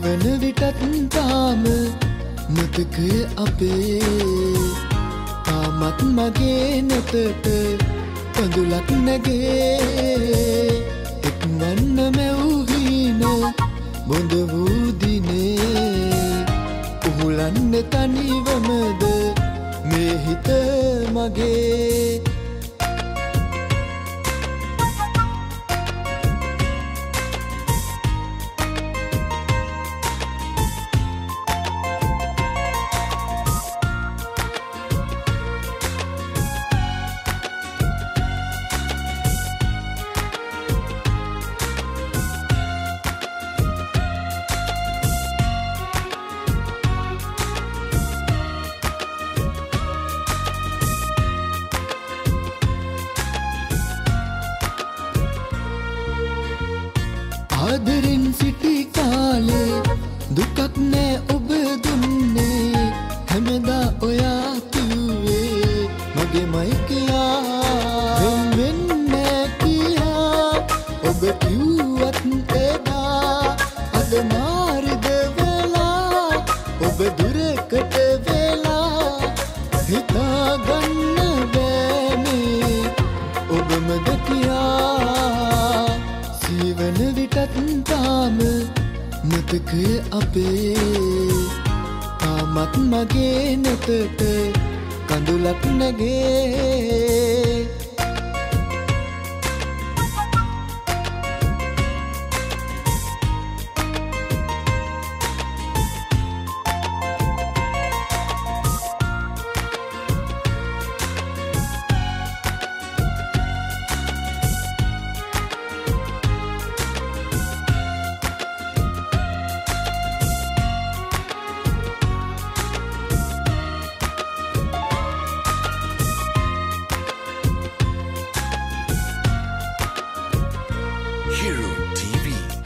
සීවන විටත් තාම මතකය අපේ. තාමත් මගේ නැතට කඳුලක් නැගේ. එක්වන්න මැව්හීන බොඳ වූදිනේ උහුලන්න තනිවමද මේ හිත මගේ. ආදරෙන් සිටි කාලේ දුකක් නෑ ඔබ දුන්නේ. හැමදා ඔයා කිව්වේ මගේ මයිකයා වෙන්න කියා. ඔබ කිව්වත් එදා අද මාරිද වෙලා ඔබ දුරකට වෙලා හිතාගන්න සීවන විටත් තාම මතකය අපේ. තාමත් මගේ නැතට කඳුලක් නැගේ.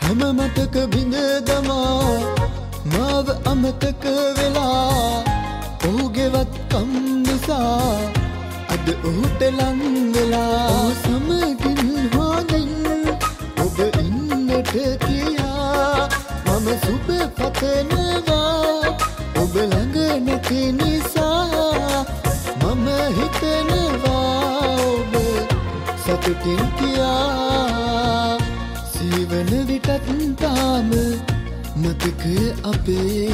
හැම මතක බිඳ දමා මාව අමතක වෙලා ඔහුගෙවත් කම් නිසා අද ඔහුට ලංවෙලා සමගින් හෝදෙන් ඔබ ඉන්නට කියා මම සුබ පතනවා. ඔබ ළඟ නැති නිසා මම හිතනවා ඔබ සතුටින් කියා සීවන විටත් තාම මතකය අපේ.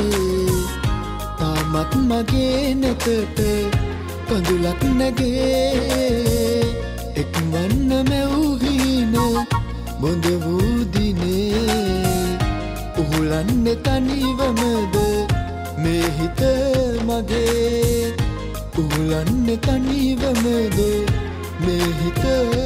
තාමත් මගේ නැතට කඳුලක් නැගේ. එක්වන්න මැව්හීන බොඳ වූදිනේ උහුලන්න තනිවමද මේ හිත මගේ. උහුලන්න තනිවමද මේ හිත